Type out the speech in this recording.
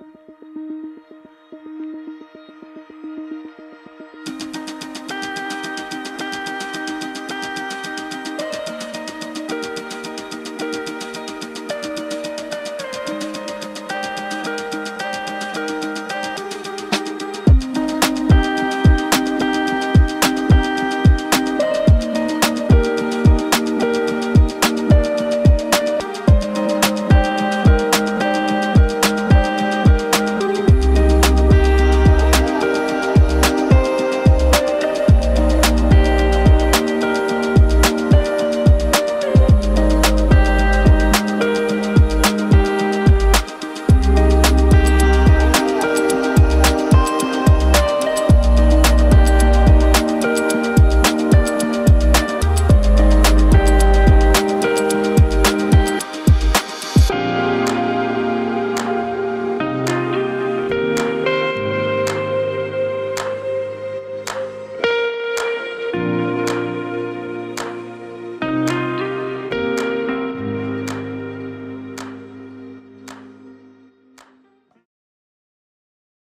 うん。